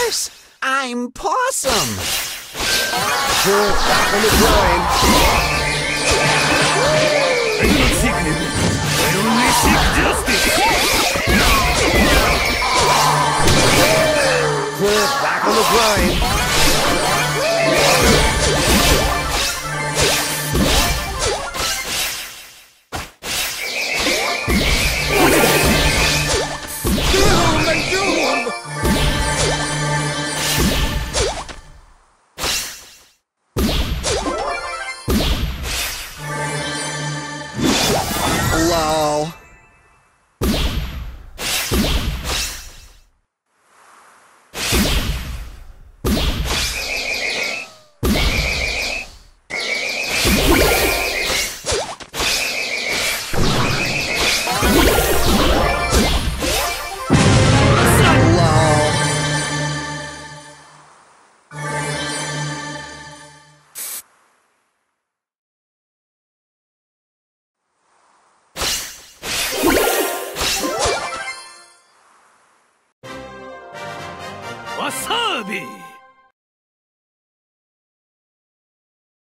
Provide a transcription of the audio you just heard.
course! I'm Possum! Sure, back on the back on the grind. Wow. わさび